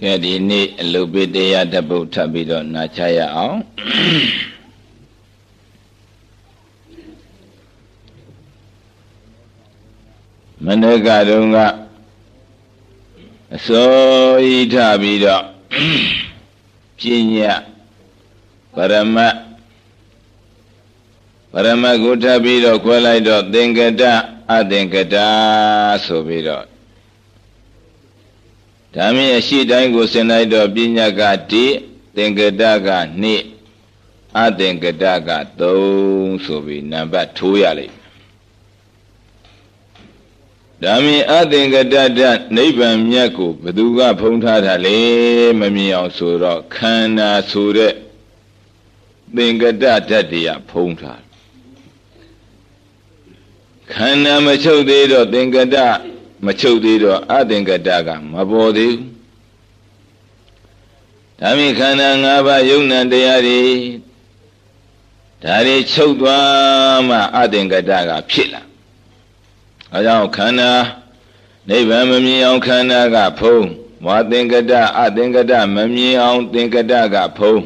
ကဲဒီနေ့အလုပိတရားတပုတ်ထပ်ပြီးတော့နာချရအောင်မနေ့ကတုန်းကအစိုးရထပြီးတော့ပြညပရမတ်ပရမတ်ကိုထပ်ပြီးတော့ခွဲလိုက်တော့သင်္ကတအသင်္ကတဆိုပြီးတော့ ဓမ္မရဲ့ရှိတိုင်းကိုဆင်လိုက်တော့ပညာကတိသင်္ကတက2အသင်္ကတက3ဆိုပြီးနံပါတ်ထိုးရလိမ့်ဓမ္မအသင်္ကတတနိဗ္ဗာန်မြတ်ကိုဘသူကဖုံးထားတာလဲမမြင်အောင်ဆိုတော့ခန္ဓာဆိုတဲ့သင်္ကတတတ်တရားဖုံးထားခန္ဓာမချုပ်သေးတော့သင်္ကတ မချုပ်သေးတော့အသင်္ကတကမပေါ်သေးဘူးဒါမြင်ခန္ဓာ၅ပါးယုံနံတရားတွေဒါတွေချုပ်သွားမှအသင်္ကတကဖြစ်လာအဲကြောင့်ခန္ဓာနိဗ္ဗာန်မမြင်အောင်ခန္ဓာကဖုံးဝါသင်္ကတအသင်္ကတမမြင်အောင်သင်္ကတကဖုံး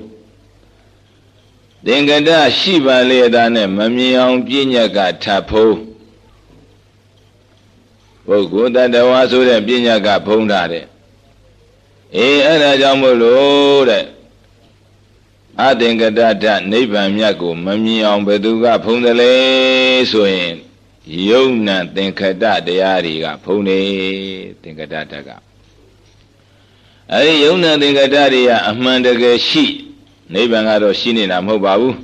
သင်္ကတရှိပါလေတာနဲ့မမြင်အောင်ပြဉ္ညကထဖုံး ပုဂ္ဂိုလ်တ attva ဆိုတဲ့ပညာကဖုံးထားတဲ့အေးအဲ့ဒါကြောင့်မို့လို့တဲ့အသင်္ကတတနိဗ္ဗာန်မြတ်ကိုမမြင်အောင်ဘယ်သူကဖုံးတယ်လဲဆိုရင်ယုံနာသင်္ခတတရားတွေကဖုံးနေသင်္ကတတကအဲဒီယုံနာသင်္ကတတွေကအမှန်တကယ်ရှိနိဗ္ဗာန်ကတော့ရှိနေတာမဟုတ်ပါဘူး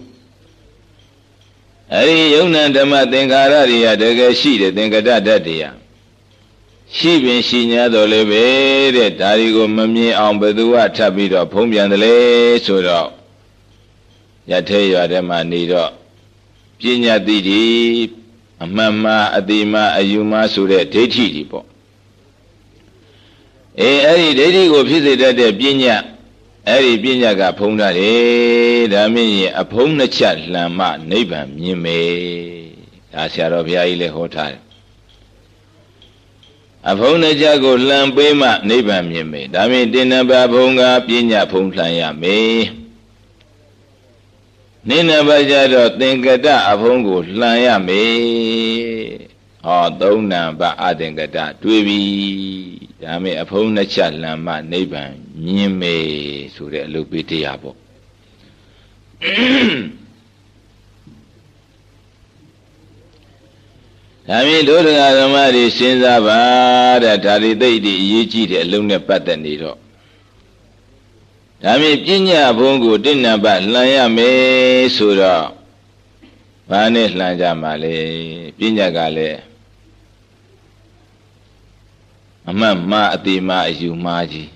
အဲဒီယုံနာဓမ္မသင်္ခါရတွေကတကယ်ရှိတယ်သင်္ကတတတ်တရား ရှိပင်ရှိ냐တော်လည်းပဲတဲ့ဒါဒီကိုမမြင်အောင်ဘယ်သူကထပ်ပြီးတော့ဖုံးပြန်တယ်လေဆိုတော့ရထဲရွာထဲမှာနေတော့ပညာတိတိအမှန်မှအတိမှအယူမှဆိုတဲ့ဒိဋ္ဌိကြီးပေါ့အေးအဲ့ဒီဒိဋ္ဌိကိုဖြစ်စေတတ်တဲ့ပညာအဲ့ဒီပညာကဖုံးထားတယ်ဒါမင်းရင်အဖုံးနှစ်ချက်လှမ်းမှနိဗ္ဗာန်မြင်မယ်ဒါဆရာတော်ဘုရားကြီးလည်းဟောထားတယ် အဖုံးနှစ်ချက်ကိုလှမ်းပေးမှနိဗ္ဗာန်မြင်မယ်ဒါမင်းတင်နဘဘုံကပညာဖုံးလှမ်းရမယ်နိနဘကြတော့သင်္ကတအဖုံးကိုလှမ်းရမယ်ဟောသုံးနံပါအသင်္ကတတွေးပြီဒါမင်းအဖုံးနှစ်ချက်လှမ်းမှနိဗ္ဗာန်မြင်မယ်ဆိုတဲ့အလုပ်ပေးတရားပေါ့ ဒါမြင်ဒုဒဂဓမ္မတွေစဉ်းစားပါတဲ့ဒါတွေသိတိအရေးကြီးတဲ့အလုံးနဲ့ပတ်သက်နေတော့ဒါမြင်ပညာဘုံကိုတင့်နံပါတ်လှန်ရမယ်ဆိုတော့ဘာနဲ့လှန်ကြမှာလဲပညာကလည်းအမှတ်မှအတိမအယူမှားကြီး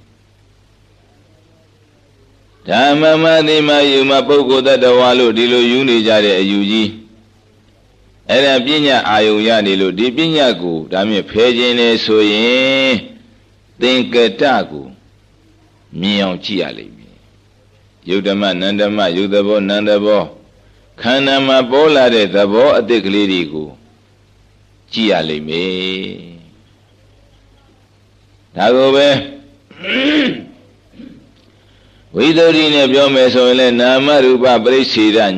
ဓမ္မမတိမယူမပုဂ္ဂိုလ်တ attva လို့ဒီလိုယူနေကြတဲ့အယူကြီး အဲ့ဒါပညာအာယုံရနေလို့ဒီပညာကိုဒါမြင့်ဖယ်ခြင်းလေဆိုရင်သင်္ကတကိုမြင်အောင်ကြည့်ရလိမ့်မယ်ယုတ်ဓမ္မနန္ဓမ္မယုတ်သဘောနန္ဓဘောခန္ဓာမှာပေါ်လာတဲ့သဘောအတိတ်ကလေးတွေကိုကြည့်ရလိမ့်မယ်ဒါကိုပဲ ဝိသုဒ္ဓိနဲ့ပြောမယ်ဆိုရင်လည်းနာမရူပပရိစ္ဆေဒဉာဏ်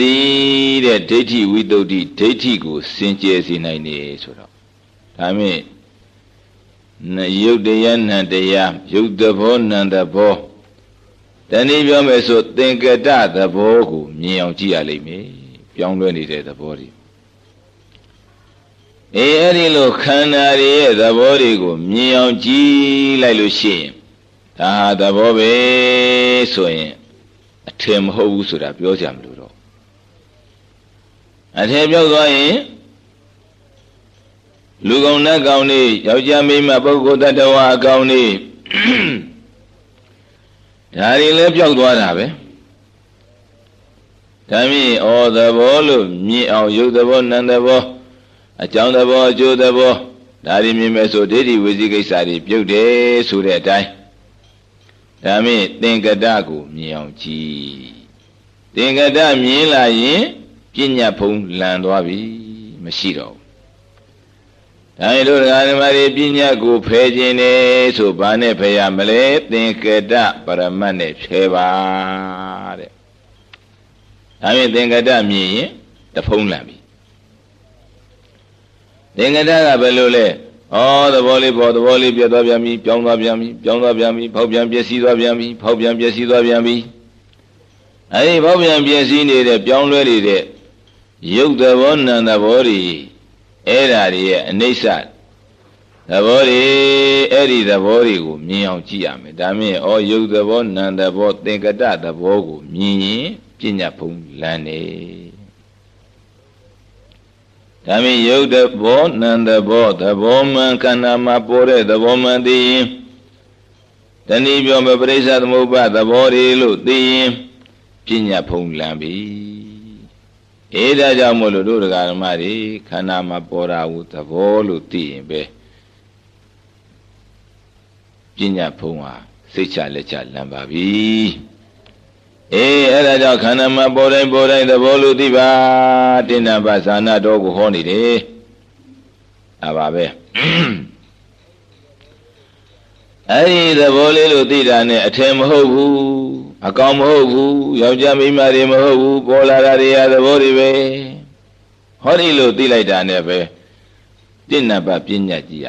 သည်တဲ့ဒိဋ္ဌိဝိသုဒ္ဓိဒိဋ္ဌိကိုစင်ကြယ်စေနိုင်တယ်ဆိုတော့ဒါမြင့်ယုတ်တရားနံတရားယုတ်သဘောနံသဘောတနည်းပြောမယ်ဆိုသင်္ကတသဘောကိုမြင်အောင်ကြည့်ရလိမ့်မယ်ပြောင်းလဲနေတဲ့သဘောတွေအေးအဲ့ဒီလိုခန္ဓာတွေရဲ့သဘောတွေကိုမြင်အောင်ကြည့်လိုက်လို့ရှိရင် ဒါဟာသဘောပဲဆိုရင်အထင်မဟုတ်ဘူးဆိုတာပြောကြမလို့တော့အထင်ပြောက်သွားရင်လူကောင်နတ်ကောင်နေယောက်ျားမိန်းမပုဂ္ဂိုလ်တ attva အကောင်နေဒါတွေလည်းပြောက်သွားတာပဲဒါမြင့်ဩသဘောလို့မြင်အောင်ယုတ်သဘောနံသဘောအကြောင်းသဘောအကျိုးသဘောဒါတွေမြင်မဲ့ဆိုဒိဋ္ဌိဝိသိကိစ္စတွေပြုတ်တယ်ဆိုတဲ့အတိုင်း ဒါမင်းသင်္ကတကိုမြင်အောင်ကြည့်သင်္ကတမြင်လာရင်ပညာဖုံးလန်သွားပြီမရှိတော့ဘူးဒါရင်တို့ဓမ္မတွေပညာကိုဖယ်ခြင်းနေဆိုဘာနဲ့ဖယ်ရမလဲသင်္ကတပရမတ်နဲ့ဖယ်ပါတဲ့ဒါရင်သင်္ကတမြင်ရင်တဖုံးလန့်ပြီသင်္ကတကဘယ်လိုလဲ ဩသဘောလေးပေါ်သဘောလေးပြတ်သွားပြန်ပြီပြောင်းသွားပြန်ပြီပြောင်းသွားပြန်ပြီဖောက်ပြန်ပျက်စီးသွားပြန်ပြီဖောက်ပြန်ပျက်စီးသွားပြန်ပြီအဲဒီဖောက်ပြန်ပျက်စီးနေတဲ့ပြောင်းလဲနေတဲ့ရုပ်သဘောနာမ်သဘောတွေအဲ့ဓာတွေရဲ့အနိစ္စသဘောတွေအဲ့ဒီသဘောတွေကိုမြင်အောင်ကြည့်ရမယ်ဒါမြင်ဩရုပ်သဘောနာမ်သဘောသင်္ကတသဘောကိုမြင်ရင်ပညာဘုံလန်းနေ ဒါမြင်ရုပ်သဘောနာမ်သဘောသဘောမှန်ခန္ဓာမှာပေါ်တဲ့သဘောမှန်သိရင်တဏှိပြောမပရိစ္ဆသမုပ္ပါသဘောတွေလို့သိရင်ပညာဘုံလန်းပြီအေးဒါကြောင့်မို့လို့တို့တရားဓမ္မတွေခန္ဓာမှာပေါ်တာဟုသဘောလို့သိရင်ပဲပညာဖုံးဟာစိတ်ချလက်ချလမ်းပါပြီ အေးအဲ့ဒါကြောင့်ခန္ဓာမှာပေါ်တိုင်းပေါ်တိုင်းသဘောလို့သိပါတင်နာပါဇာနာတော်ကိုဟောနေတယ်ဒါပါပဲအဲ့ဒီသဘောလေးလို့သိတာနဲ့အထင်မဟုတ်ဘူးအကောင်မဟုတ်ဘူးယောက်ျားမိန်းမတွေမဟုတ်ဘူးပေါ်လာတာတွေရသဘောတွေပဲဟောဒီလိုသိလိုက်တာနဲ့ပဲတင့်နံပါတ်ပညာကြည့်ရ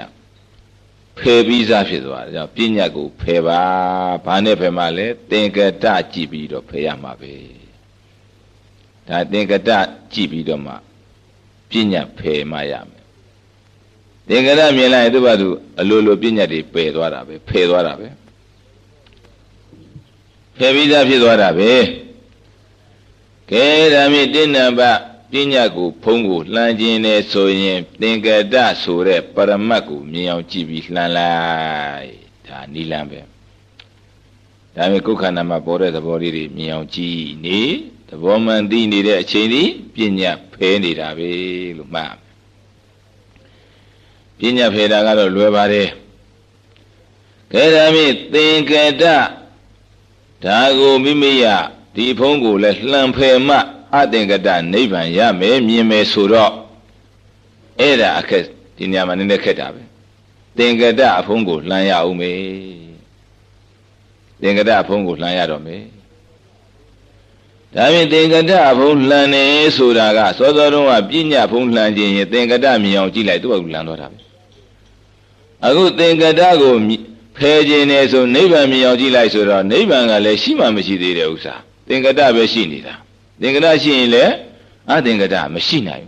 ဖယ်ပြီးသားဖြစ်သွားတယ်ကြောင့်ပညာကိုဖယ်ပါဘာနဲ့ဖယ်မှလဲသင်္ကတကြည့်ပြီးတော့ဖယ်ရမှာပဲဒါသင်္ကတကြည့်ပြီးတော့မှပညာဖယ်မှရမယ်သင်္ကတမြင်လိုက်သူ့ဘာသူအလိုလိုပညာတွေပယ်သွားတာပဲဖယ်သွားတာပဲဖယ်ပြီးသားဖြစ်သွားတာပဲကဲဒါမြင့်တိဏ္ဍပ ပညာကိုဖုံးကိုလှမ်းခြင်းနဲ့ဆိုရင် သင်္ကတဆိုတဲ့ပရမတ်ကိုမြင်အောင်ကြည့်ပြီးလှမ်းလိုက်ဒါနိလန်းပဲဒါမြင့်ကိုယ်ခန္ဓာမှာပေါ်တဲ့သဘောလေးတွေမြင်အောင်ကြည့်နေသဘောမှန်သိနေတဲ့အချိန်ဒီပညာဖဲနေတာပဲလို့မှတ်ပညာဖဲတာကတော့လွယ်ပါတယ်ကဲဒါမြင့်သင်္ကတဒါကိုမိမိယဒီဖုံးကိုလည်းလှန်ဖယ်မှ အသင်္ကတနိဗ္ဗာန်ရမယ်မြင်မယ်ဆိုတော့အဲ့ဒါအခက်ဒီညမှာနည်းနည်းခက်တာပဲသင်္ကတအဖုံးကိုလှန်ရအောင်မေသင်္ကတအဖုံးကိုလှန်ရတော့မေဒါဖြင့်သင်္ကတအဖုံးလှန်နေဆိုတာကစောစောတုန်းကပြညဖုံးလှန်ခြင်းရင်သင်္ကတမြင်အောင်ကြည့်လိုက်သူ့ဘာလှန်တော့တာပဲအခုသင်္ကတကိုဖယ်ခြင်းနဲ့ဆိုနိဗ္ဗာန်မြင်အောင်ကြည့်လိုက်ဆိုတော့နိဗ္ဗာန်ကလည်းရှိမှမရှိသေးတဲ့ဥစ္စာသင်္ကတပဲရှိနေတာ သင်္ကရရှိရင်လည်းအသင်္ကရမရှိနိုင်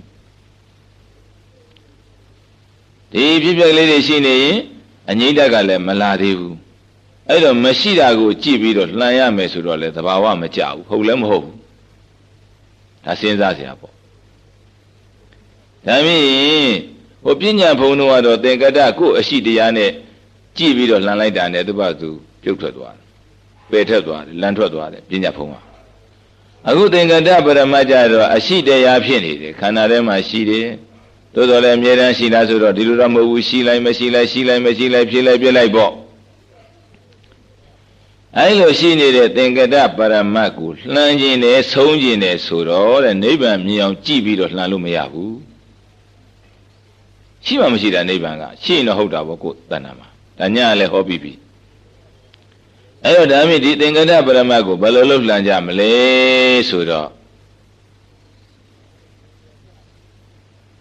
ဘူးဒီဖြစ်ပျက်လေးတွေရှိနေရင်အငိမ့်တက်ကလည်းမလာသေးဘူးအဲ့တော့မရှိတာကိုကြည့်ပြီးတော့လှန်ရမယ်ဆိုတော့လေသဘာဝမကြဘူးဟုတ်လည်းမဟုတ်ဘူးဒါစဉ်းစားစရာပေါ့ဒါမြင်ဟိုပညာဘုံတော်ကတော့သင်္ကတကိုအရှိတရားနဲ့ကြည့်ပြီးတော့လှန်လိုက်တာနဲ့သူ့ဘာသူပြုတ်ထွက်သွားတယ်ပယ်ထွက်သွားတယ်လန်ထွက်သွားတယ်ပညာဘုံက အခုသင်္ကတပရမကြတော့အရှိတရားဖြစ်နေတယ်ခန္ဓာထဲမှာရှိတယ်သို့တော်လည်းအမြဲတမ်းရှိလားဆိုတော့ဒီလိုတော့မဟုတ်ဘူးရှိလိုက်မရှိလိုက်ရှိလိုက်မရှိလိုက်ဖြစ်လိုက်ပြလိုက်ပေါ့အဲလိုရှိနေတဲ့သင်္ကတပရမတ်ကိုလှမ်းခြင်းနဲ့ဆုံးခြင်းနဲ့ဆိုတော့တဲ့နိဗ္ဗာန်မြင်အောင်ကြည့်ပြီးတော့လှမ်းလို့မရဘူးရှိမှမရှိတာနိဗ္ဗာန်ကရှိရင်တော့ဟုတ်တာပေါ့ကိုယ်တဏ္ဍာမှာဒါညလည်းဟောပြီးပြီ အဲ့တော့ဒါမြင့်ဒီသင်္ကတပရမတ်ကိုဘယ်လိုလုပ်လှမ်းကြမလဲဆိုတော့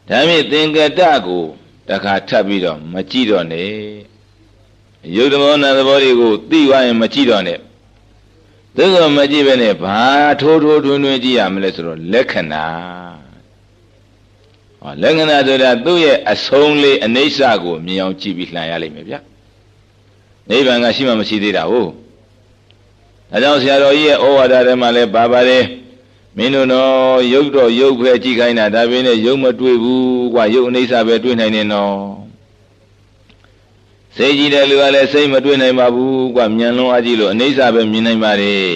ဒါမြင့်သင်္ကတကိုတခါထပ်ပြီးတော့မကြည့်တော့နဲ့ယုတ်သဘောနာသဘောတွေကိုသိသွားရင်မကြည့်တော့နဲ့သို့သောမကြည့်ပဲနဲ့ဘာထိုးထိုးထွန်းထွန်းကြည့်ရမလဲဆိုတော့လက္ခဏာဟောလက္ခဏာဆိုတာသူ့ရဲ့အဆုံးလေးအနိစ္စကိုမြင်အောင်ကြည့်ပြီးလှန်ရလိမ့်မယ်ဗျနိဗ္ဗာန်ကရှိမှမရှိသေးတာဟုတ် ဒါကြောင့်ဆရာတော်ကြီးရဲ့ဩဝါဒထဲမှာလည်းပါပါတယ်မင်းတို့တော့ရုပ်တော့ရုပ်ပဲကြည့်ခိုင်းတာဒါပေမဲ့ရုပ်မတွေ့ဘူးကွာရုပ်အနိစ္စပဲတွေ့နိုင်နေတော့စိတ်ကြည့်တဲ့လူကလည်းစိတ်မတွေ့နိုင်ပါဘူးကွာမြန်လုံးအကြည့်လို့အနိစ္စပဲမြင်နိုင်ပါတယ်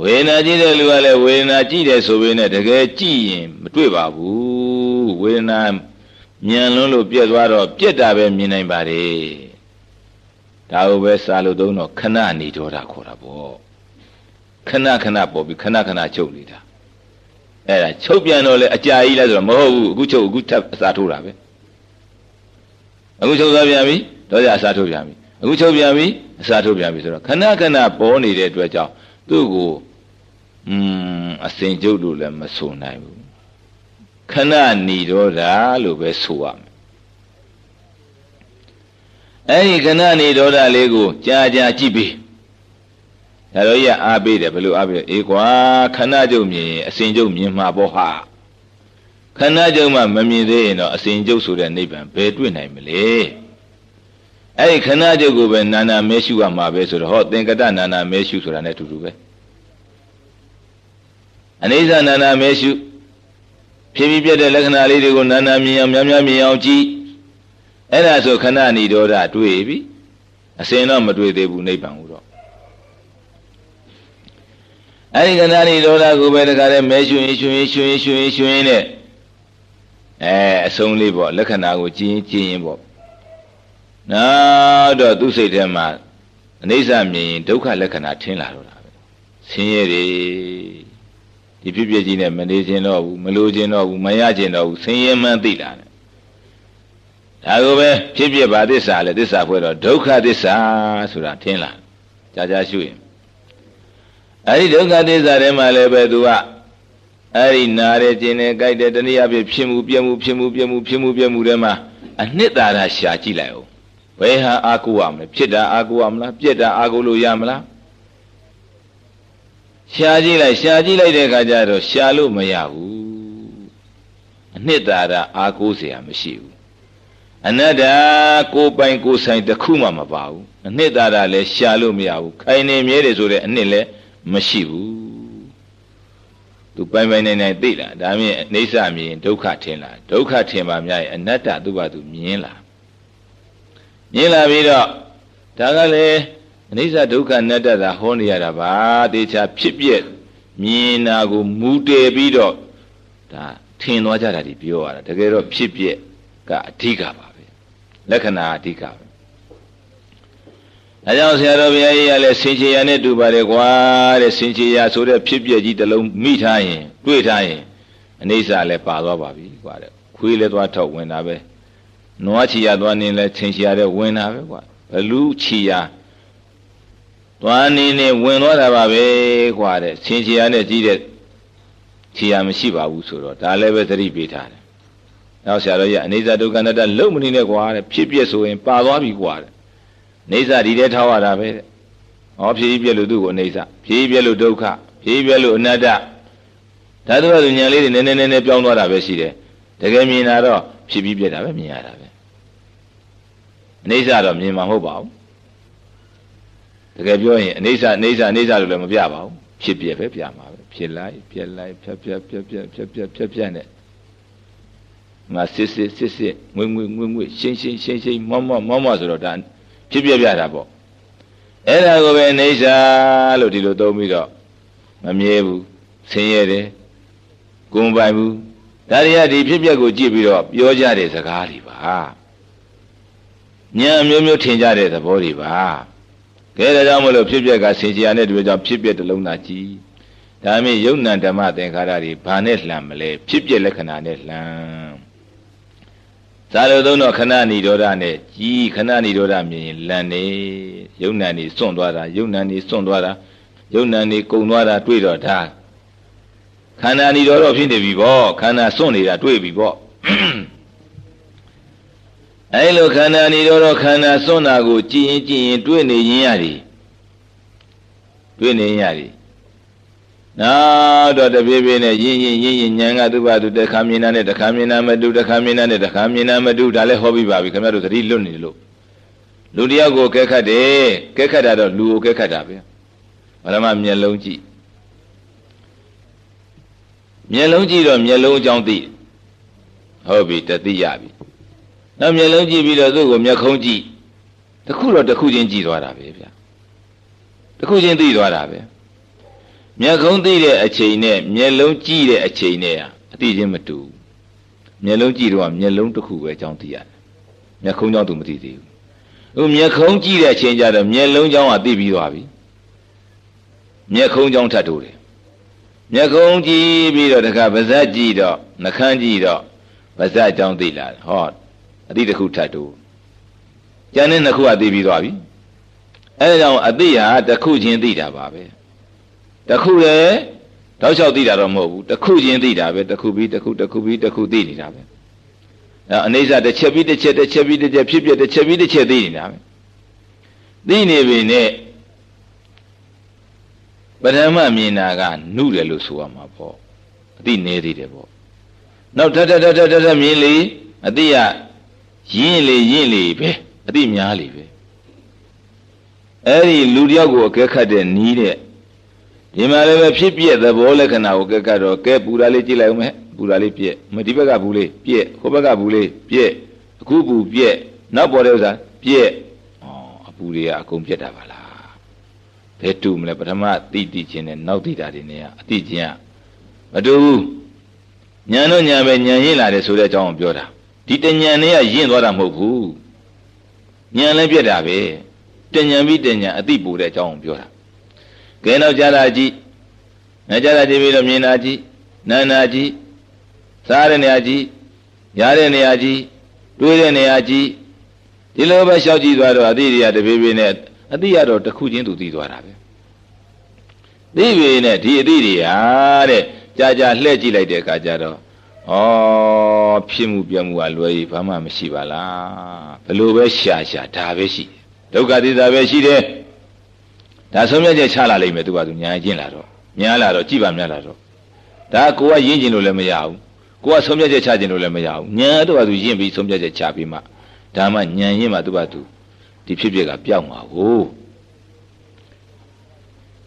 ဝေဒနာကြည့်တဲ့လူကလည်းဝေဒနာကြည့်တယ်ဆိုပေမဲ့တကယ်ကြည့်ရင်မတွေ့ပါဘူးဝေဒနာမြန်လွန်းလို့ပြက်သွားတော့ပြက်တာပဲမြင်နိုင်ပါတယ် ဒါကိုပဲစာလို့သုံးတော့ခဏနေတော့တာခေါ်တာပေါ့ခဏခဏပေါ်ပြီးခဏခဏချုပ်နေတာအဲ့ဒါချုပ်ပြန်တော့လေအကြာကြီးလဲဆိုတော့မဟုတ်ဘူးအခုချုပ်အခုထပ်အစာထိုးတာပဲအခုချုပ်သွားပြန်ပြီဒေါသအစားထုတ်ပြန်ပြီအခုချုပ်ပြန်ပြီအစားထုတ်ပြန်ပြီဆိုတော့ခဏခဏပေါ်နေတဲ့အတွက်ကြောင့်သူ့ကိုอืมအစင်ကျုပ်လို့လည်းမဆိုနိုင်ဘူးခဏနေတော့တာလို့ပဲဆိုရမယ် အဲ့ဒီခဏနေတော့တာလေးကိုကြာကြာကြည့်ပြီးဒါတော့ရအားပေးတယ်ဘယ်လိုအားပေးအေးကွာခဏကျုပ်မြင်အစင်ကျုပ်မြင်မှာပေါ့ဟာခဏကျုပ်မှမမြင်သေးရင်တော့အစင်ကျုပ်ဆိုတဲ့နိဗ္ဗာန်ဘယ်တွေ့နိုင်မလဲအဲ့ဒီခဏကျုပ်ကိုပဲနာနာမဲရှုရမှာပဲဆိုတော့ဟောသင်္ကတနာနာမဲရှုဆိုတာ ਨੇ အတူတူပဲအနိစ္စနာနာမဲရှုဖြစ်ပြီးပြတဲ့လက္ခဏာလေးတွေကိုနာနာမြင်အောင်များများမြင်အောင်ကြည့် အဲ့ဒါဆိုခဏဏီဒေါသတွေ့ပြီအစင်တော့မတွေ့သေးဘူးနိဗ္ဗာန်ကိုတော့အဲ့ဒီခဏဏီဒေါသကိုပဲတခါတည်းမဲရှုရင်ရှုရင်ရှုရင်ရှုရင်ရှုရင်နဲ့အဲအဆုံးလေးပေါ့လက္ခဏာကိုကြည့်ရင်ကြည့်ရင်ပေါ့နောက်တော့သူ့စိတ်ထဲမှာအနိစ္စမြင်ရင်ဒုက္ခလက္ခဏာထင်လာတော့တာပဲဆင်းရဲတွေဒီဖြစ်ဖြစ်ကြီးနဲ့မနေခြင်းတော့ဘူးမလိုခြင်းတော့ဘူးမရခြင်းတော့ဘူးဆင်းရဲမှန်းသိလာတယ် ဒါကိုပဲဖြစ်ဖြစ်ပါသစ္စာလဲသစ္စာဖွဲ့တော့ဒုက္ခသစ္စာဆိုတာထင်လာကြာကြာရှုရင်အဲဒီဒုက္ခသစ္စာထဲမှာလည်းပဲသူကအဲ့ဒီနားရဲကျင်နေကြိုက်တဲ့တနည်းအားဖြင့်ဖြစ်မှုပြမှုဖြစ်မှုပြမှုဖြစ်မှုပြမှုထဲမှာအနှစ်သာရရှာကြည့်လိုက်အောင်ဘယ်ဟာအာကိုရမလဲဖြစ်တာအာကိုရမလားပြက်တာအာကိုလို့ရမလားရှာကြည့်လိုက်ရှာကြည့်လိုက်တဲ့အခါကျတော့ရှာလို့မရဘူးအနှစ်သာရအာကိုးเสียမရှိဘူး အနတ္တကိုပိုင်ကိုဆိုင်တစ်ခုမှမပါဘူးအနှစ်သာရလည်းရှာလို့မရဘူးခိုင်နေမြဲတယ်ဆိုတဲ့အနှစ်လည်းမရှိဘူးသူပိုင်ပိုင်နိုင်နိုင်သိလားဒါမြင်အိဋ္ဌမြင်ဒုက္ခထင်လားဒုက္ခထင်ပါများရင်အနတ္တသူ့ဘာသူမြင်လားမြင်လာပြီးတော့ဒါကလည်းအနိစ္စဒုက္ခအနတ္တသာဟောနေရတာပါတေချာဖြစ်ပြက်မြင်တာကိုမူတည်ပြီးတော့ဒါထင်သွားကြတာဒီပြောရတာတကယ်တော့ဖြစ်ပြက်က အဓိကပါပဲ လက္ခဏာအဓိကပဲအဲကြောင့်ဆရာတော်ဘုရားကြီးကလည်းစင်ချေရနဲ့တူပါတယ်ကွာတဲ့စင်ချေရဆိုတဲ့ဖြစ်ပြက်ကြီးတစ်လုံးမိထားရင်တွေ့ထားရင်အနိစ္စလည်းပါသွားပါပြီကွာတဲ့ခွေးလည်းသွားထောက်ဝင်တာပဲနွားချီရသွားနေလဲချင်းချီရတဲ့ဝင်တာပဲကွာဘလူချီရသွားနေနေဝင်သွားတာပါပဲကွာတဲ့ချင်းချီရနဲ့ကြီးတဲ့ချီရမရှိပါဘူးဆိုတော့ဒါလည်းပဲသတိပေးထားတယ် နောက်ဆရာတော်ကြီးအနိစ္စဒုက္ခအနတ္တလုံမနေနဲ့ကွာတဲ့ဖြစ်ပြဆိုရင်ပါသွားပြီကွာတဲ့နေစာဒီထဲထားရတာပဲတဲ့။ဩဖြည်းပြက်လို့သူ့ကိုအနေစာဖြည်းပြက်လို့ဒုက္ခဖြည်းပြက်လို့အနတ္တဓာတုဝဉာဏ်လေးတွေနည်းနည်းနည်းနည်းပြောင်းသွားတာပဲရှိတယ်။တကယ်မြင်တာတော့ဖြည်းပြီးပြက်တာပဲမြင်ရတာပဲ။အနေစာတော့မြင်မှာမဟုတ်ပါဘူး။တကယ်ပြောရင်အနေစာအနေစာအနေစာလို့လည်းမပြပါဘူး။ဖြစ်ပြက်ပဲပြမှာပဲဖြစ်လိုက်ပြက်လိုက်ဖြတ်ဖြတ်ဖြတ်ဖြတ်ဖြတ်ဖြတ်ဖြတ်ဖြတ်နဲ့ ငါစစ်စစ်စစ်စစ်ငွေငွေငွေငွေရှင်းရှင်းရှင်းရှင်းမောမောမောမောဆိုတော့ဒါဖြစ်ပြပြတာပေါ့အဲ့ဒါကိုပဲအိဋ္ဌာလို့ဒီလိုသုံးပြီးတော့မမြဲဘူးဆင်းရဲတယ်ဂုံပိုင်ဘူးဒါတွေကဒီဖြစ်ပျက်ကိုကြည့်ပြီးတော့ပြောကြတဲ့စကားတွေပါဉာဏ်မျိုးမျိုးထင်ကြတဲ့သဘောတွေပါကဲဒါကြောင့်မလို့ဖြစ်ပျက်ကဆင်ကြရတဲ့တွေ့ကြောင့်ဖြစ်ပျက်တစ်လုံးသာကြည့်ဒါမြင်ယုံ nant ဓမ္မသင်္ခါရတွေဘာနဲ့လှမ်းမလဲဖြစ်ပျက်လက္ခဏာနဲ့လှမ်း ဇာလိုသုံးတော့ခဏဏီဒေါရနဲ့ကြီးခဏဏီဒေါရမြင်ရင်လန်နေယုံ nant နေစွန့်သွားတာယုံ nant နေစွန့်သွားတာယုံ nant နေကုံသွားတာတွေ့တော့ဒါခန္ဓာဏီဒေါရဖြစ်နေပြီပေါ့ခန္ဓာစွန့်နေတာတွေ့ပြီပေါ့အဲလိုခန္ဓာဏီဒေါရခန္ဓာစွန့်တာကိုကြည်ရင်ကြည်ရင်တွေ့နေရင်ရတယ်တွေ့နေရင်ရတယ် နောက်တော့တပြေးပြေးနဲ့ရင်းရင်းရင်းရင်းညံကသူ့ဘာသူတခါမြင်တာနဲ့တခါမြင်တာမတူတခါမြင်တာနဲ့တခါမြင်တာမတူဒါလည်းဟောပြီးပါပြီခင်ဗျားတို့သတိလွတ်နေလို့လူတယောက်ကိုကဲခတ်တယ်ကဲခတ်တာတော့လူကိုကဲခတ်တာပဲဘာမှမျက်လုံးကြည့်မျက်လုံးကြည့်တော့မျက်လုံးအကြောင်းသိဟုတ်ပြီတသိရပြီနောက်မျက်လုံးကြည့်ပြီးတော့သူ့ကိုမျက်ခုံးကြည့်တခုတော့တခုချင်းကြည့်သွားတာပဲဗျာတခုချင်းသိသွားတာပဲ မျက်ခုံးသိတဲ့အချိန်နဲ့မျက်လုံးကြည့်တဲ့အချိန်နဲ့အတိချင်းမတူမျက်လုံးကြည့်တော့မျက်လုံးတစ်ခုပဲအကြောင်းသိရတယ်မျက်ခုံးကြောင့်သူမသိသေးဘူးဟိုမျက်ခုံးကြည့်တဲ့အချိန်ကျတော့မျက်လုံးကြောင့်ကသိပြီးသွားပြီမျက်ခုံးကြောင့်ထပ်တူတယ်မျက်ခုံးကြည့်ပြီးတော့တခါပါဇက်ကြည့်တော့နှခမ်းကြည့်တော့ပါဇက်ကြောင့်သိလာတယ်ဟောအတိတစ်ခုထပ်တူကျန်တဲ့နှစ်ခုကသိပြီးသွားပြီအဲဒါကြောင့်အသိဟာတစ်ခုချင်းသိတာပါပဲ တစ်ခုလေတောက်လျှောက်သိတာတော့မဟုတ်ဘူးတစ်ခုချင်းသိတာပဲတစ်ခုပြီးတစ်ခုတစ်ခုပြီးတစ်ခုသိနေတာပဲအဲအနေစာတစ်ချက်ပြီးတစ်ချက်တစ်ချက်ပြီးတစ်ချက်ဖြစ်ဖြစ်တစ်ချက်ပြီးတစ်ချက်သိနေတာပဲသိနေပြီနဲ့ပထမမြင်တာကနုတယ်လို့ဆိုရမှာပေါ့အသိနေသေးတယ်ပေါ့နောက်ထထထထထမြင်လေအသိရရင်းလေရင်းလေပဲအသိများလေပဲအဲ့ဒီလူတယောက်ကိုအကဲခတ်တဲ့နီးတဲ့ ဒီမှာလည်းပဲဖြစ်ပြက်သဘောလက္ခဏာကိုကဲခတ်တော့ကဲပူတာလေးကြည့်လိုက်ဦးမယ်ပူတာလေးပြက်မဒီဘက်ကဘူးလေးပြက်ဟိုဘက်ကဘူးလေးပြက်အခုပူပြက်နောက်ပေါ်တဲ့ဥစ္စာပြက်ဩအပူတွေကအကုန်ပြက်တာပါလားဘယ်တူမလဲပထမတိတိချင်းနဲ့နောက်တိတာတွေနဲ့အတိချင်းကမတူဘူးညံတော့ညံပဲညံရင်လာတယ်ဆိုတဲ့အကြောင်းကိုပြောတာဒီတညံနဲ့ကရင့်သွားတာမဟုတ်ဘူးညံလည်းပြက်တာပဲတညံပြီးတညံအတိပူတဲ့အကြောင်းကိုပြောတာ ကဲတော့ကြာတာကြည့်ငါကြာတာကြည့်ပြီးတော့မြင်တာကြည့်နာနာကြည့်စားတဲ့နေရာကြည့်ရတဲ့နေရာကြည့်တွေးတဲ့နေရာကြည့်ဒီလိုပဲလျှောက်ကြည့်သွားတော့အတိတွေကတပြေးပြေးနဲ့အတိရတော့တစ်ခုချင်းသူသိသွားတာပဲသိပြီနဲ့ဒီအတိတွေဟာတဲ့ကြာကြာလှည့်ကြည့်လိုက်တဲ့အခါကျတော့ဩဖြစ်မှုပြမှုကလွယ်ကြီးဘာမှမရှိပါလားဘလို့ပဲရှာရှာဒါပဲရှိဒုက္ခသစ္စာပဲရှိတယ် ဒါဆုံးမြတ်ချက်ချလာလိမ့်မယ်သူကသူညာကျင်လာတော့ညာလာတော့ကြည်ပါများလာတော့ဒါကိုကရင်းကျင်လို့လည်းမရဘူးကိုကဆုံးမြတ်ချက်ချကျင်လို့လည်းမရဘူးညာတော့ကသူရင်းပြီးဆုံးမြတ်ချက်ချပြီးမှဒါမှညာရင်းမှသူကသူဒီဖြစ်ဖြစ်ကပြောက်မှာကို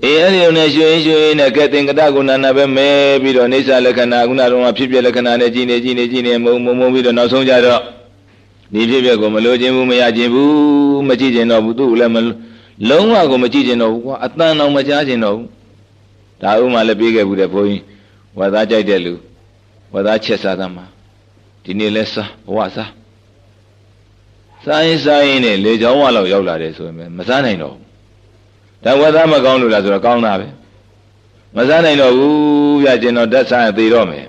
အေးအဲ့ဒီလိုနဲ့ရွှေရွှေနဲ့ကဲသင်္ကတကုဏနာပဲမဲပြီးတော့အိဋ္ဌလက္ခဏာခုနကတော့ဖြစ်ဖြစ်လက္ခဏာနဲ့ကြည်နေကြည်နေကြည်နေမုံမုံမုံပြီးတော့နောက်ဆုံးကြတော့ဒီဖြစ်ဖြစ်ကိုမလိုခြင်းဘူးမရခြင်းဘူးမကြည့်ခြင်းတော့ဘူးသူ့လည်းမ လုံးဝကိုမကြည့်ခြင်းတော့ဘူးကွာအတန်အောင်မကြားခြင်းတော့ဘူးဒါဥမာလည်းပြေးခဲ့ဘူးတဲ့ဘုန်းကြီးဝါသားကြိုက်တဲ့လူဝါသားချက်စားသမှာဒီနေ့လဲစားဘဝစားစားရင်စားရင်နဲ့လေချောင်းဝလောက်ရောက်လာတယ်ဆိုရင်မစားနိုင်တော့ဘူးဒါဝါသားမကောင်းလို့လားဆိုတော့ကောင်းတာပဲမစားနိုင်တော့ဘူးပြကျင်တော့ဓာတ်စားရင်သေတော့မယ်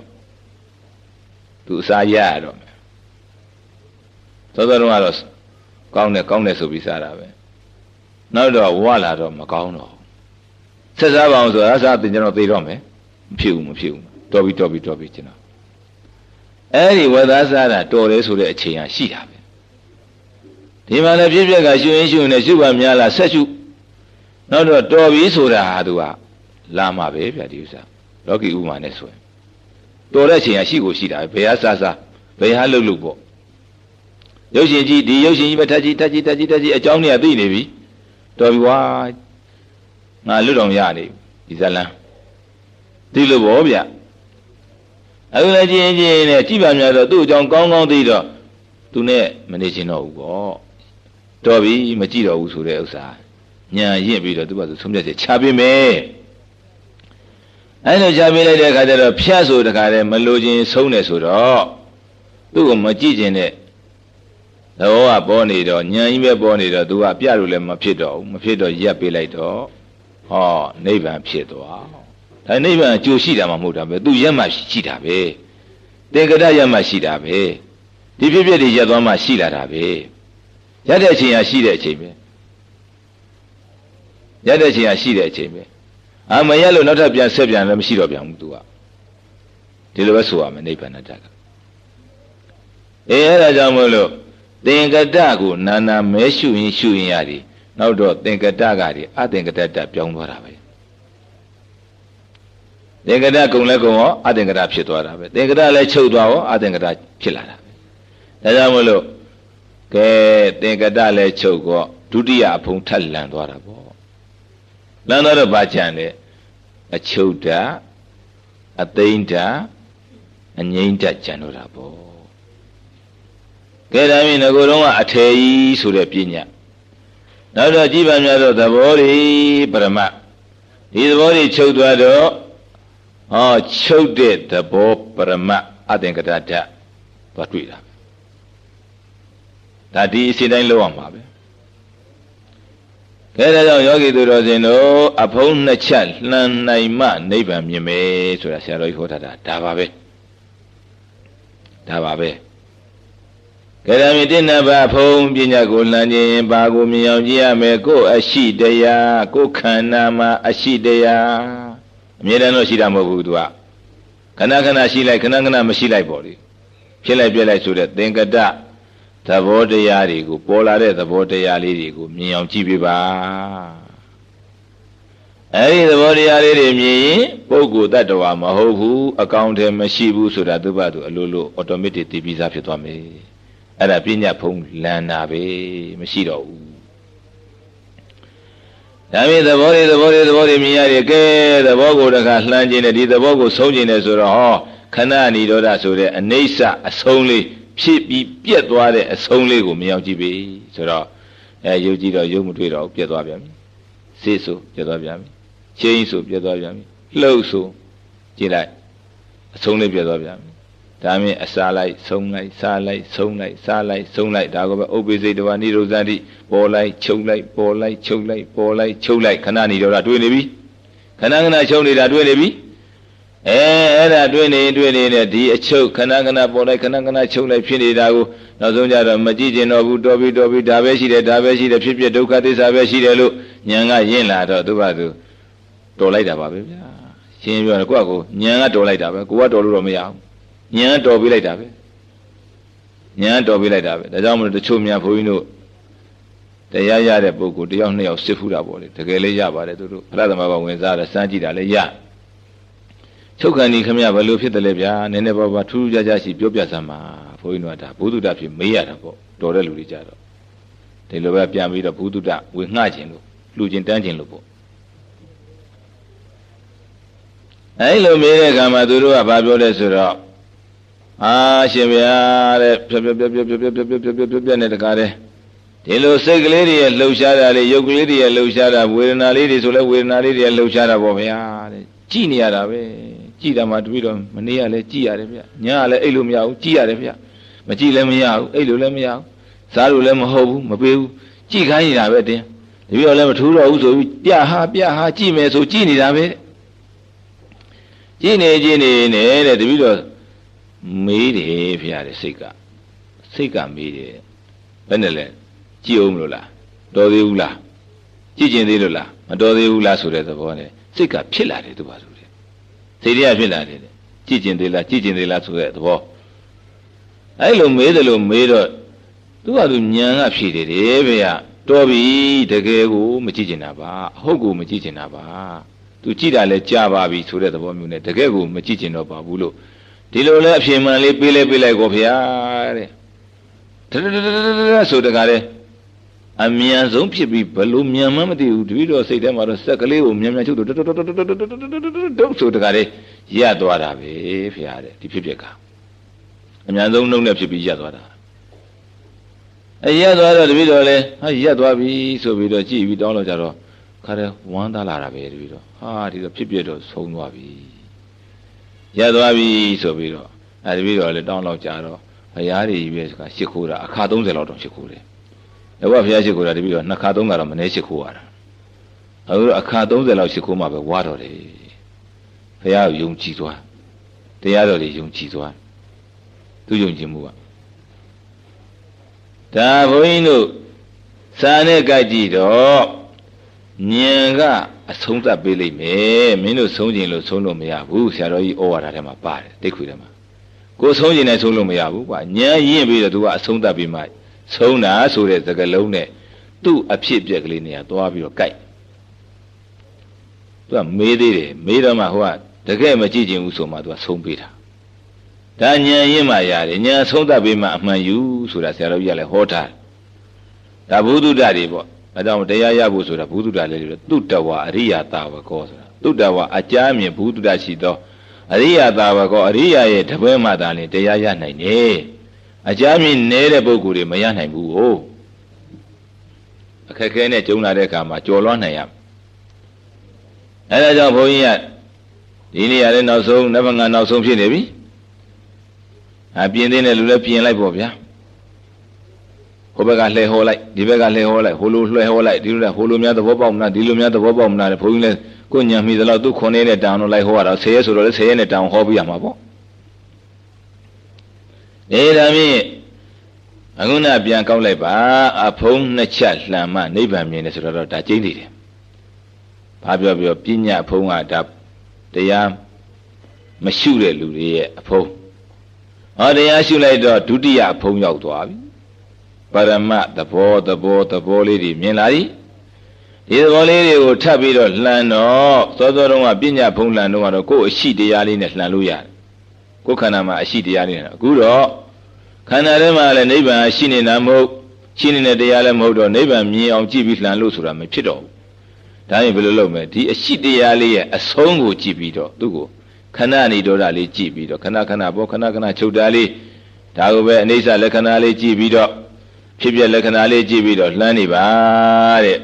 သူအစာရရတော့မယ်သောသောတော့ကတော့ကောင်းတယ်ကောင်းတယ်ဆိုပြီးစားတာပဲ နောက်တော့ဝလာတော့မကောင်းတော့ဆက်စားပါအောင်ဆိုတာအစားတင်ကျွန်တော်သိတော့မယ်မဖြစ်ဘူးမဖြစ်ဘူးတော်ပြီတော်ပြီတော်ပြီကျွန်တော်အဲ့ဒီဝသစားတာတော်တယ်ဆိုတဲ့အချိန်ဟာရှိတာပဲဒီမှာလည်းပြည့်ပြက်ကရှင်ရင်ရှင်နဲ့ရှုပါများလားဆက်ရှုနောက်တော့တော်ပြီဆိုတာဟာသူကလာမှာပဲဗျာဒီဥစ္စာလောကီဥမာနဲ့ဆိုရင်တော်တဲ့အချိန်ဟာရှိကိုရှိတာပဲဘယ်ဟာစားစားဘယ်ဟာလှုပ်လှုပ်ပေါ့ရုပ်ရှင်ကြီးဒီရုပ်ရှင်ကြီးပဲထက်ကြီးထက်ကြီးထက်ကြီးထက်ကြီးအကြောင်းတွေကသိနေပြီ တော်ပြီကွာငါလွတ်တော်ရနေဒီဇလန်းသိလို့ဗောဗျအခုလည်းကြည့်ရင်ကြည့်ရင်နဲ့ကြည့်ပါများတော့သူ့အကြောင်းကောင်းကောင်းသိတော့သူနဲ့မနေချင်တော့ဘူးဗောတော်ပြီမကြည့်တော့ဘူးဆိုတဲ့ဥစ္စာညာရင့်ပြီးတော့သူကသူဆုံးဖြတ်ချက်ချပေးမယ်အဲလိုချပေးလိုက်တဲ့အခါကျတော့ဖျက်ဆိုတခါတည်းမလိုချင်ဆုံးတယ်ဆိုတော့သူ့ကိုမကြည့်ခြင်းနဲ့ သဘောကပေါ်နေတော့ညံကြီးပဲပေါ်နေတော့သူကပြလို့လည်းမဖြစ်တော့ဘူးမဖြစ်တော့ရက်ပေးလိုက်တော့ဟောနိဗ္ဗာန်ဖြစ်သွားဒါနိဗ္ဗာန်အကျိုးရှိတာမှမဟုတ်တာပဲသူရက်မှရှိတာပဲတေကရရက်မှရှိတာပဲဒီဖြစ်ဖြစ်တွေရက်သွားမှရှိလာတာပဲရက်တဲ့အချိန်ဟာရှိတဲ့အချိန်ပဲရက်တဲ့အချိန်ဟာရှိတဲ့အချိန်ပဲအာမရက်လို့နောက်ထပ်ပြန်ဆက်ပြန်လည်းမရှိတော့ပြန်ဘူးသူကဒီလိုပဲဆိုရမယ်နိဗ္ဗာန်တတ်ကအေးအဲ့ဒါကြောင့်မို့လို့ သင်္ကတကိုနာနာမဲရှုရင်ရှုရင်ရတယ်နောက်တော့သင်္ကတကတွေအသင်္ကတတပြောင်းသွားတာပဲသင်္ကတကုံလဲကုံရောအသင်္ကတဖြစ်သွားတာပဲသင်္ကတလည်းချုပ်သွားရောအသင်္ကတဖြစ်လာတာပဲဒါကြောင့်မလို့ကဲသင်္ကတလည်းချုပ်တော့ဒုတိယအဖုံထက်လန်သွားတာပေါ့လန်တော့ဘာကြံလဲအချုပ်တာအသိမ့်တာအငိမ့်တာကြံတော့တာပေါ့ ကဲဒါမြင်ငကိုတော့ကအထေကြီးဆိုတဲ့ပညာနောက်တော့ကြည်ပါများတော့သဘောတွေပရမဒီသဘောတွေချုပ်သွားတော့ဟောချုပ်တဲ့သဘောပရမအသင်္ကတဓာတ်သွားတွေ့တာဒါဒီအစီတိုင်းလောက်အောင်ပါပဲကဲဒါကြောင့်ယောဂီသူတော်စင်တို့အဖုံးနှစ်ချက်လှန်နိုင်မှနိဗ္ဗာန်မြင်မယ်ဆိုတာဆရာတော်ကြီးဟောထားတာဒါပါပဲဒါပါပဲ ကကရမီတိနဘဖုံပညာကိုလှမ်းခြင်းဘာကိုမြင်အောင်ကြည့်ရမယ်ကိုယ်အရှိတရားကိုယ်ခန္ဓာမှာအရှိတရားအမြဲတမ်းတော့ရှိတာမဟုတ်ဘူးသူကခဏခဏရှိလိုက်ခဏခဏမရှိလိုက်ပေါ့လေဖြစ်လိုက်ပြက်လိုက်ဆိုတဲ့သင်္ကတသဘောတရားတွေကိုပေါ်လာတဲ့သဘောတရားလေးတွေကိုမြင်အောင်ကြည့်ပြပါအဲဒီသဘောတရားလေးတွေမြင်ရင်ပုဂ္ဂိုလ်တ attva မဟုတ်ဘူးအကောင်တည်းမရှိဘူးဆိုတာသူ့ဘာသူအလိုလို automatic သိပြီးသားဖြစ်သွားမယ် အဲ့ဒါပညာဖုံးလန်တာပဲမရှိတော့ဘူးဒါပေမဲ့သဘောတွေသဘောတွေသဘောတွေမြင်ရတယ်ကဲသဘောကိုတခါလှမ်းခြင်းနဲ့ဒီသဘောကိုဆုံးခြင်းနဲ့ဆိုတော့ဟောခဏဏီရောဓဆိုတဲ့အနိစ္စအဆုံးလေးဖြစ်ပြီးပြက်သွားတဲ့အဆုံးလေးကိုမြင်အောင်ကြည့်ပြီဆိုတော့အဲယုတ်ကြည့်တော့ယုတ်မတွေ့တော့ပြက်သွားပြန်ပြီစေးဆိုပြက်သွားပြန်ပြီချင်းဆိုပြက်သွားပြန်ပြီလှုပ်ဆိုကြည့်လိုက်အဆုံးလေးပြက်သွားပြန်ပြီ ဒါမြင်အစာလိုက်ဆုံးလိုက်စားလိုက်ဆုံးလိုက်စားလိုက်ဆုံးလိုက်ဒါကပဲဥပ္ပိစိတ်တဝနိရောဇတိပေါ်လိုက်ချုပ်လိုက်ပေါ်လိုက်ချုပ်လိုက်ပေါ်လိုက်ချုပ်လိုက်ခဏနေတော့တွေ့နေပြီခဏခဏချုပ်နေတာတွေ့နေပြီအဲအဲ့ဒါတွေ့နေတွေ့နေတဲ့ဒီအချုပ်ခဏခဏပေါ်လိုက်ခဏခဏချုပ်လိုက်ဖြစ်နေတာကိုနောက်ဆုံးကြတော့မကြည့်ကျင်တော့ဘူးတော်ပြီတော်ပြီဒါပဲရှိတယ်ဒါပဲရှိတယ်ဖြစ်ဖြစ်ဒုက္ခသစ္စာပဲရှိတယ်လို့ဉာဏ်ကယဉ်လာတော့သူ့ဘာသူတော်လိုက်တာပါပဲဗျာရှင်းပြောတယ်ကိုယ့်ကိုဉာဏ်ကတော်လိုက်တာပဲကိုကတော်လို့တော့မရဘူး ဉာဏ်တော်ပေးလိုက်တာပဲဉာဏ်တော်ပေးလိုက်တာပဲဒါကြောင့်မလို့တချို့များဘုန်းကြီးတို့တရားရတဲ့ပုဂ္ဂိုလ်တယောက်နှစ်ယောက်စစ်ဖူးတာပေါ့လေတကယ်လေးရပါတယ်သူတို့ဖရသမဘာဝင်စားတယ်စမ်းကြည့်တာလည်းရချုပ်ခံဒီခမရဘယ်လိုဖြစ်တယ်လဲဗျာနည်းနည်းပါးပါထူးထူးခြားခြားရှိပြောပြစမ်းပါဘုန်းကြီးတို့ကဒါဘုဒ္ဓတဖြစ်မေးရတာပေါ့တော်တဲ့လူတွေကြတော့ဒီလိုပဲပြန်ပြီးတော့ဘုဒ္ဓတဝေငှခြင်းလို့လှူခြင်းတန်းခြင်းလို့ပေါ့အဲလိုမေးတဲ့အခါမှာသူတို့ကဘာပြောလဲဆိုတော့ အာရှင်ဗျာတဲ့ပြပြပြပြပြပြပြပြပြပြပြပြနဲ့တကားတဲ့ဒီလိုစိတ်ကလေးတွေရဲ့လှုပ်ရှားတာလေးရုပ်ကလေးတွေရဲ့လှုပ်ရှားတာဝေဒနာလေးတွေဆိုလဲဝေဒနာလေးတွေရဲ့လှုပ်ရှားတာပေါ့ဗျာတဲ့ကြည်နေရတာပဲကြည်တာမှတပည့်တော်မနေ့ကလည်းကြည်ရတယ်ဗျညကလည်းအိတ်လို့မရဘူးကြည်ရတယ်ဗျမကြည်လည်းမရဘူးအိတ်လို့လည်းမရဘူးစားလို့လည်းမဟုတ်ဘူးမပေးဘူးကြည်ခိုင်းနေတာပဲတင်းတပည့်တော်လည်းမထူးတော့ဘူးဆိုပြီးပြဟာပြဟာကြည်မယ်ဆိုကြည်နေတာပဲကြည်နေကြည်နေနေတဲ့တပည့်တော် မေးတယ်ဖရာတဲ့စိတ်ကစိတ်ကမေးတယ်ဘယ်နဲ့လဲကြည့်အောင်မလို့လားတော်သေးဘူးလားကြည့်ကျင်သေးလို့လားမတော်သေးဘူးလားဆိုတဲ့သဘောနဲ့စိတ်ကဖြစ်လာတယ်သူပါဆိုတယ်စိတ်တွေကဖြစ်လာတယ်ကြည့်ကျင်သေးလားကြည့်ကျင်သေးလားဆိုတဲ့သဘောအဲ့လိုမေးတယ်လို့မေးတော့သူကသူညံကဖြေတယ်တဲ့ဗျာတော်ပြီတကယ်ကိုမကြည့်ကျင်တာပါအဟုတ်ကိုမကြည့်ကျင်တာပါသူကြည့်တာလဲကြားပါပြီဆိုတဲ့သဘောမျိုးနဲ့တကယ်ကိုမကြည့်ကျင်တော့ပါဘူးလို့ ဒီလိုလဲအဖြေမှန်လေးပေးလိုက်ပေးလိုက်ကိုဖျားတဲ့တတတတဆိုတကားတဲ့အမြန်ဆုံးဖြစ်ပြီးဘလို့မြန်မှမသိဘူးတပည့်တော်စိတ်ထဲမှာတော့စက်ကလေးကိုမြန်မြန်ချုပ်တော့တုတ်တုတ်တုတ်တုတ်တုတ်တုတ်တုတ်ဆိုတကားလေးရသွားတာပဲဖျားတဲ့ဒီဖြစ်ဖြစ်ကအမြန်ဆုံးနှုံးနဲ့ဖြစ်ပြီးရသွားတာအရက်သွားတော့တပည့်တော်လဲဟာရက်သွားပြီဆိုပြီးတော့ကြည်ပြီးတောင်းလို့ကြတော့ခါတဲ့ဝမ်းသားလာတာပဲတပည့်တော်ဟာဒီတော့ဖြစ်ပြတော့ဆုံးသွားပြီ ရသွားပြီဆိုပြီးတော့အဲဒီပြီးတော့လေတောင်းလောက်ကြတော့ဘုရားတွေကြီးပဲကရှ िख ိုးတာအခါ30လောက်တော့ရှ िख ိုးတယ်။ဒါကဘုရားရှ िख ိုးတာတပြီးတော့နှစ်ခါသုံးခါတော့မနေရှ िख ိုးရတာ။အခုအခါ30လောက်ရှ िख ိုးမှပဲဝါတော့တယ်။ဘုရားကိုယုံကြည်သွား။တရားတော်တွေယုံကြည်သွား။သူယုံကြည်မှုကဒါဘုန်းကြီးတို့စာနဲ့ကြကြည့်တော့ဉာဏ်က အဆုံးသတ်ပေးလိမ့်မယ်မင်းတို့ဆုံးကျင်လို့ဆုံးလို့မရဘူးဆရာတော်ကြီးဩဝါဒထဲမှာပါတယ်တိတ်ခွေထဲမှာကိုဆုံးကျင်နဲ့ဆုံးလို့မရဘူးကွာဉာဏ်ရင့်ပြီးတော့သူကအဆုံးသတ်ပြီးမှဆုံးတာဆိုတဲ့သကလုံးနဲ့သူ့အဖြစ်အပျက်ကလေးနေရာသွားပြီးတော့ကြိုက်သူကမေးသေးတယ်မေးတော့မှဟိုကတကယ်မကြည့်ကျင်ဘူးဆိုမှသူကဆုံးပေးတာဒါဉာဏ်ရင့်မှရတယ်ဉာဏ်ဆုံးသတ်ပြီးမှအမှန်ယူဆိုတာဆရာတော်ကြီးကလည်းဟောထားဒါဘုဒ္ဓတွေပေါ့ အဲကြောင့်တရားရဖို့ဆိုတာဘုသူတ္တလည်းသုတ္တဝအရိယတာဝကောဆိုတာသုတ္တဝအကြမြင်ဘုသူတ္တရှိသောအရိယတာဝကောအရိယရဲ့တပွဲမှသာလင်တရားရနိုင်တယ်အကြမြင်နေတဲ့ပုဂ္ဂိုလ်တွေမရနိုင်ဘူးဟုတ်အခက်ခဲနဲ့ကြုံလာတဲ့အခါမှာကြော်လွှမ်းနိုင်ရအဲဒါကြောင့်ဘုန်းကြီးကဒီနေရာလေးနောက်ဆုံးနဗငါနောက်ဆုံးဖြစ်နေပြီအပြင်းသေးတဲ့လူလည်းပြင်လိုက်ပေါ့ဗျာ ဟိုဘက်ကလှည့်ဟောလိုက်ဒီဘက်ကလှည့်ဟောလိုက်ဟိုလိုလှည့်ဟောလိုက်ဒီလိုလဲဟိုလိုများသဘောပေါက်မလားဒီလိုများသဘောပေါက်မလားဘုန်းကြီးလဲကိုညံမိသလောက်သူခုနှစ်နဲ့တောင်တော့လိုက်ဟောရတော့10ရက်ဆိုတော့လဲ10ရက်နဲ့တောင်ဟောပြရမှာပေါ့နေဒါမြင့်အခုနပြန်ကောက်လိုက်ပါအဖုံးနှစ်ချက်လှန်မှနိဗ္ဗာန်မြင်တယ်ဆိုတော့ဒါကျင်းနေတယ်ဘာပြောပြောပညာအဖုံးကဒါတရားမရှုတဲ့လူတွေရဲ့အဖုံးဟောတရားရှုလိုက်တော့ဒုတိယအဖုံးရောက်သွားပြီ ပရမသဘောသဘောသဘောလေးတွေမြင်လာပြီဒီသဘောလေးတွေကိုထပ်ပြီးတော့လှန်တော့သောသောတုန်းကပညာဖုံးလှန်တော့ကတော့ကိုယ်အရှိတရားလေးနဲ့လှန်လို့ရတယ်ကိုယ်ခန္ဓာမှာအရှိတရားလေးနဲ့အခုတော့ခန္ဓာထဲမှာလည်းနိဗ္ဗာန်ရှိနေတာမဟုတ်ရှိနေတဲ့တရားလည်းမဟုတ်တော့နိဗ္ဗာန်မြင်အောင်ကြည့်ပြီးလှန်လို့ဆိုတာမဖြစ်တော့ဘူးဒါရင်ဘယ်လိုလုပ်မလဲဒီအရှိတရားလေးရဲ့အဆုံးကိုကြည့်ပြီးတော့သူ့ကိုခဏနေတော့တာလေးကြည့်ပြီးတော့ခဏခဏဘောခဏခဏချုပ်တာလေးဒါကိုပဲအနိစ္စလက္ခဏာလေးကြည့်ပြီးတော့ ဖြစ်ပြလက္ခဏာလေးကြည့်ပြီးတော့လှမ်းနေပါတဲ့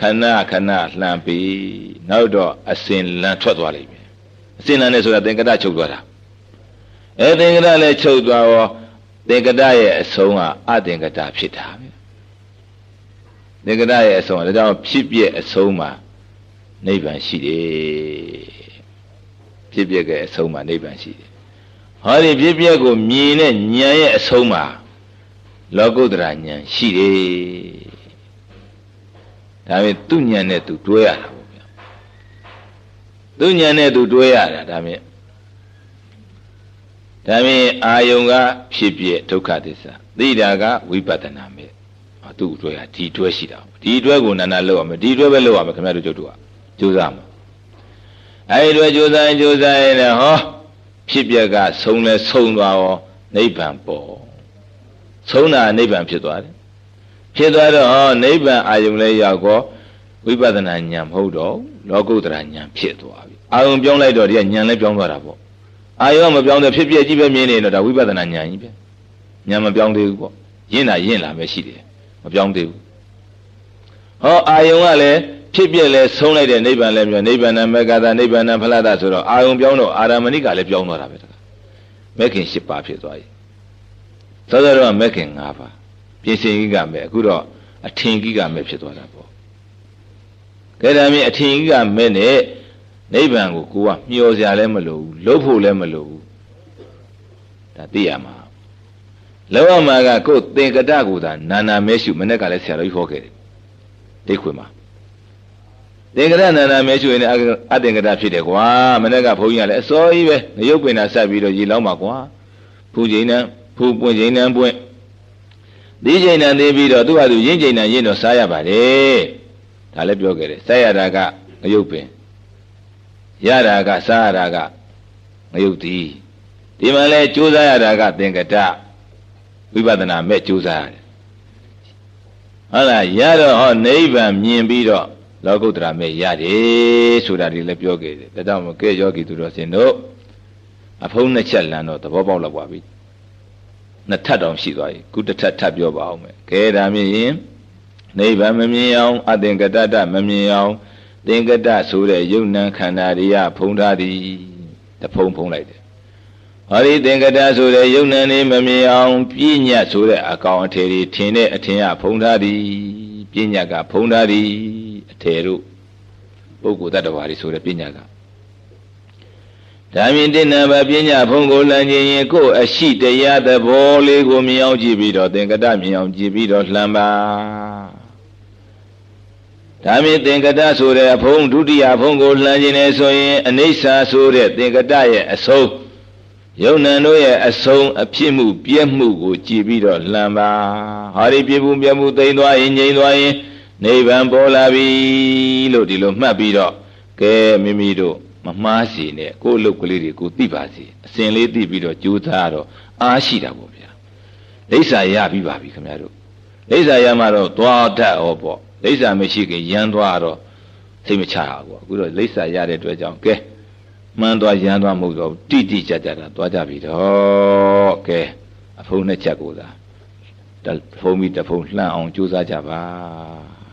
ခဏခဏလှမ်းပြီးနောက်တော့အစင်လန်ထွက်သွားလိမ့်မယ်အစင်လန်နဲ့ဆိုတာသင်္ကတချုပ်သွားတာအဲသင်္ကတလည်းချုပ်သွားရောသင်္ကတရဲ့အဆုံးကအသင်္ကတဖြစ်တာပဲသင်္ကတရဲ့အဆုံးကဒါကြောင့်ဖြစ်ပြအဆုံးမှာနိဗ္ဗာန်ရှိတယ်ဖြစ်ပြကအဆုံးမှာနိဗ္ဗာန်ရှိတယ်ဟောဒီဖြစ်ပြကိုမြင်တဲ့ဉာဏ်ရဲ့အဆုံးမှာ လောကုတ္တရာဉာဏ်ရှိတယ်ဒါပေမဲ့သူဉာဏ်နဲ့သူတွဲရတာပေါ့ဗျာသူဉာဏ်နဲ့သူတွဲရတာဒါပေမဲ့ဒါပေမဲ့အာယုံကဖြစ်ပြဒုက္ခသစ္စာသိတာကဝိပဿနာမဲ့သူ့တွဲရဒီတွဲရှိတာဒီတွဲကိုနာနာလောက်ရမယ်ဒီတွဲပဲလောက်ရမယ်ခင်ဗျားတို့ကျုပ်တို့ကကြိုးစားမှာအဲဒီတွဲကြိုးစားရင်ကြိုးစားရင်လည်းဟောဖြစ်ပြကဆုံးလဲဆုံးသွားရောနိဗ္ဗာန်ပေါ် ဆုံးတာနိဗ္ဗာန်ဖြစ်သွားတယ်ဖြစ်သွားတော့ဟောနိဗ္ဗာန်အာယုံလဲရောက်တော့ဝိပဿနာဉာဏ်မဟုတ်တော့လောကုတ္တရာဉာဏ်ဖြစ်သွားပြီအာယုံပြောင်းလိုက်တော့ဒီကဉာဏ်လဲပြောင်းသွားတာပေါ့အာယုံမပြောင်းတဲ့ဖြစ်ပြကြီးပဲမြင်နေတော့ဒါဝိပဿနာဉာဏ်ကြီးပဲဉာဏ်မပြောင်းသေးဘူးပေါ့ရင့်တာရင့်လာပဲရှိတယ်မပြောင်းသေးဘူးဟောအာယုံကလည်းဖြစ်ပြလဲဆုံးလိုက်တဲ့နိဗ္ဗာန်လည်းပြောနိဗ္ဗာန်မေကတာနိဗ္ဗာန်ဖလားတာဆိုတော့အာယုံပြောင်းတော့အာရမဏိကလည်းပြောင်းသွားတာပဲတခါမက်ခင်၈ပါးဖြစ်သွားပြီ သောသောတော့မက်ခင်၅ပါးပြင်စင်ကြီးကမဲ့အခုတော့အထင်ကြီးကမဲ့ဖြစ်သွားတာပေါ့ကဲဒါမြင်အထင်ကြီးကမဲ့နဲ့နိဗ္ဗာန်ကိုကိုကမျှော်စရာလည်းမလိုဘူးလှုပ်ဖို့လည်းမလိုဘူးဒါသိရမှာလောကမှာကကိုယ်သင်္ကတကိုသာနာနာမဲရှုမနေ့ကလည်းဆရာတော်ကြီးဟောခဲ့တယ်ဒိတ်ခွေမှာသင်္ကတနာနာမဲရှုရင်အသင်္ကတဖြစ်တယ်ကွာမနေ့ကဘုန်းကြီးကလည်းအစောကြီးပဲငရုတ်ပင်သာဆက်ပြီးတော့ရေလောင်းပါကွာဖူချိန်နဲ့ ဖူပွင့်ချိန်နဲ့ပွင့်ဒီချိန်နဲ့သိပြီးတော့သူ့ဟာသူရင်းချိန်နဲ့ရင်းတော့စားရပါတယ်ဒါလည်းပြောခဲ့တယ်စားရတာကငရုတ်ပင်ရတာကစားရတာကငရုတ်တီဒီမှာလဲကြိုးစားရတာကသင်္ကတဝိပဿနာမဲ့ကြိုးစားရတယ်ဟုတ်လားရတော့ဟောနိဗ္ဗာန်မြင်ပြီးတော့လောကုတ္တရာမဲ့ရတယ်ဆိုတာဒီလည်းပြောခဲ့တယ်ဒါကြောင့်မကဲယောဂီသူတော်စင်တို့အဖုံးနှစ်ချက်လမ်းတော့သဘောပေါက်လောက်ပါပြီ နှစ်ထပ်တောင်ရှိသွားပြီခုတစ်ထပ်ထပ်ပြောပါအောင်မယ်ကဲဒါမြင်ရင်နိဗ္ဗာန်မမြင်အောင်အသင်္ကတတမမြင်အောင်သင်္ကတဆိုတဲ့ယုံနံခန္ဓာတွေကဖုံးထားသည်တဖုံးဖုံးလိုက်တယ်ဟောဒီသင်္ကတဆိုတဲ့ယုံနံနေမမြင်အောင်ပြည့်ညတ်ဆိုတဲ့အကောင်အထည်တွေထင်တဲ့အထင်ကဖုံးထားသည်ပြည့်ညတ်ကဖုံးထားသည်အထည်တို့ပုဂ္ဂိုလ်တ attva တွေဆိုတဲ့ပြည့်ညတ်က ဒါမြင်တဲ့နံပါတ်ပညာဖုံးကိုလမ်းခြင်းရင်ကိုယ်အရှိတရားသဘောလေးကိုမြင်အောင်ကြည့်ပြီးတော့သင်္ကတမြင်အောင်ကြည့်ပြီးတော့လှမ်းပါဒါမြင်သင်္ကတဆိုတဲ့အဖုံးဒုတိယဖုံးကိုလှမ်းခြင်းနဲ့ဆိုရင်အနိစ္စဆိုတဲ့သင်္ကတရဲ့အဆုံးယုံနံတို့ရဲ့အဆုံးအဖြစ်မှုပြည့်မှုကိုကြည်ပြီးတော့လှမ်းပါဟာဒီပြည့်မှုပြည့်မှုသိမ့်သွားရင်ငြိမ့်သွားရင်နိဗ္ဗာန်ပေါ်လာပြီလို့ဒီလိုမှတ်ပြီးတော့ကဲမိမိတို့ မမှားစီနဲ့ကိုယ်လုတ်ကလေးတွေကိုသိပါစီအစဉ်လေးသိပြီးတော့ကြိုးစားတော့အားရှိတာပေါ့ဗျာလိစ္ဆာရပြီးပါပြီခင်ဗျားတို့လိစ္ဆာရမှတော့သွားတတ်ဟောပေါ့လိစ္ဆာမရှိခင်ရမ်းသွားတော့သိမချတာကွာအခုတော့လိစ္ဆာရတဲ့အတွက်ကြောင့်ကဲမှန်းသွားရမ်းသွားမဟုတ်တော့တိတိကျကျတာသွားကြပြီတော့ကဲအဖုံးနှစ်ချက်ကိုသာဖုံးပြီးတဖုံးလှမ်းအောင်ကြိုးစားကြပါ